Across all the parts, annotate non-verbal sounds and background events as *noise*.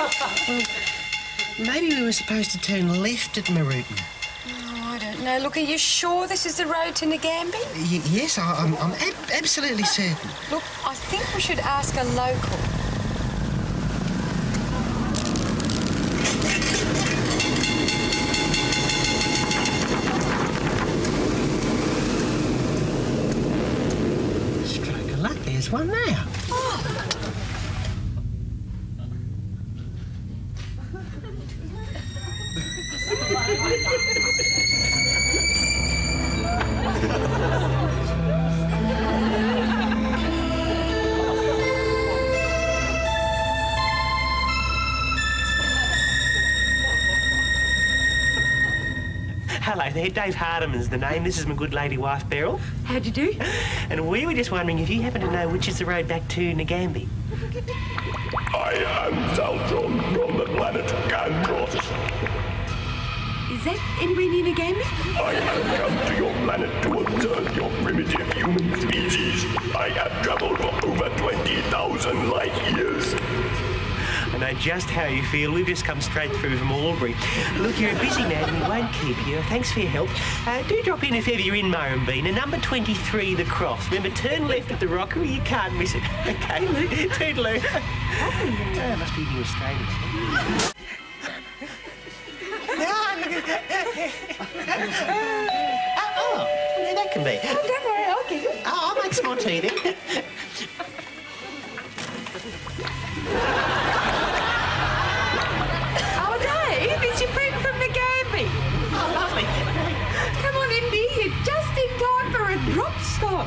*laughs* Maybe we were supposed to turn left at Marutan. Oh, I don't know. Look, are you sure this is the road to Nagambie? Y- yes, I, I'm, I'm ab- absolutely certain. Look, I think we should ask a local. Stroke of luck, there's one now. Oh. Thank *laughs* you. Hello there, Dave Hardiman's the name. This is my good lady wife, Beryl. How'd you do? And we were just wondering if you happen to know which is the road back to Nagambie. I am Zaldron from the planet Gandros. Is that anywhere near Nagambie? I have come to your planet to observe your primitive human species. I have traveled for over 20,000 light years. I know just how you feel. We've just come straight through from Albury. Look, you're a busy man and we won't keep you. Thanks for your help. Uh, do drop in if ever you're in Murrumbeena. Number 23, The Cross. Remember, turn left at the Rockery. You can't miss it. *laughs* Okay, toodaloo. Oh, must be New Australia. *laughs* oh, yeah, that can be. Oh, don't worry, I'll keep it. Oh, I'll make some more tea then. *laughs* drop scotch.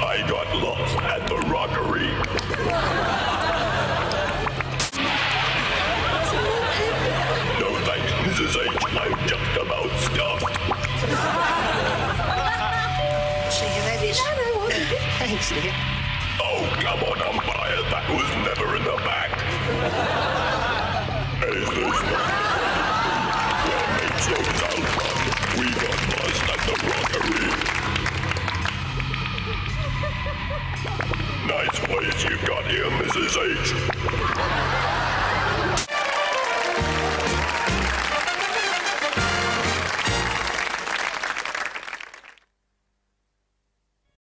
I got lost at the rockery. No thanks, Mrs. H. I'm just about stuffed. See you that is. Thanks, dear. Oh, come on, umpire. That was never Nice place you got here, Mrs. H.